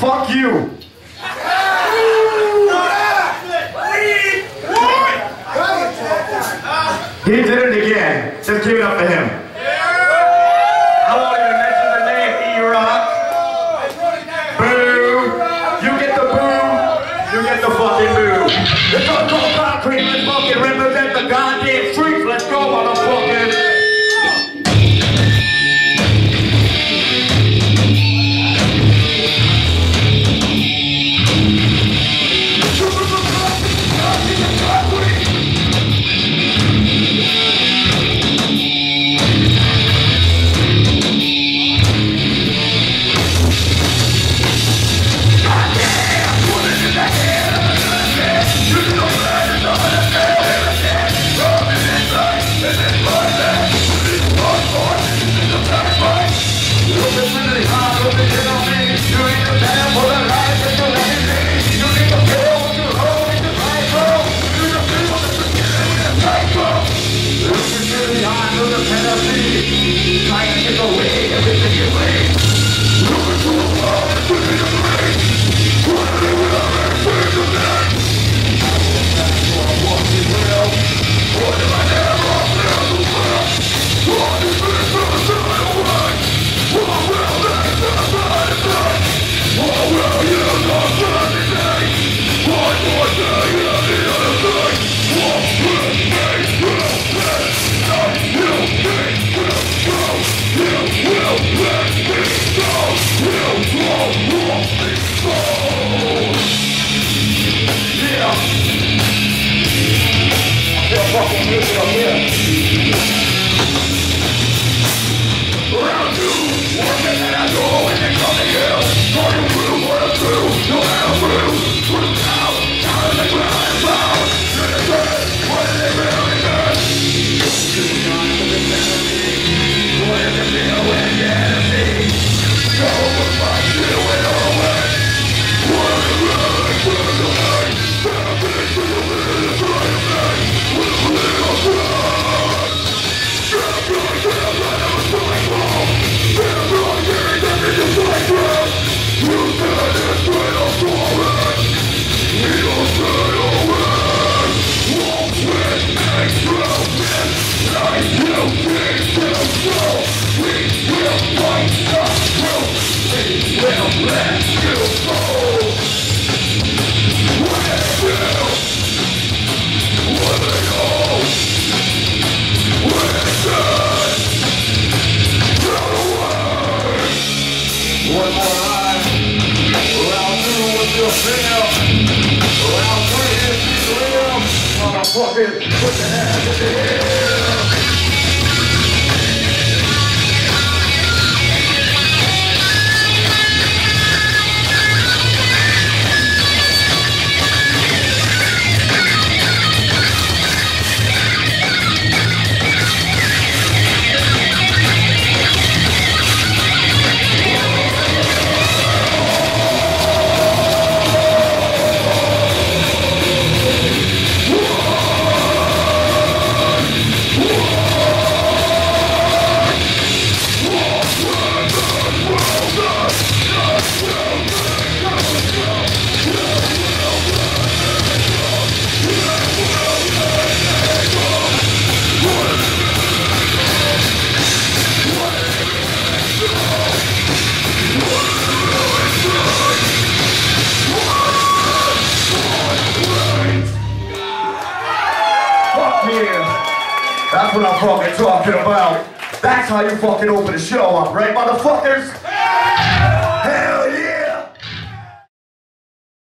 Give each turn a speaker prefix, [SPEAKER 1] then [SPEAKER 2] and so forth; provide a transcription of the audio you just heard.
[SPEAKER 1] Fuck you. He did it again. Just give it up for him. I won't even mention the name E-Rock. Boo! You get the boo. You get the fucking boo. One put the hands in the air. I'm talking about. That's how you fucking open a show up, right, motherfuckers?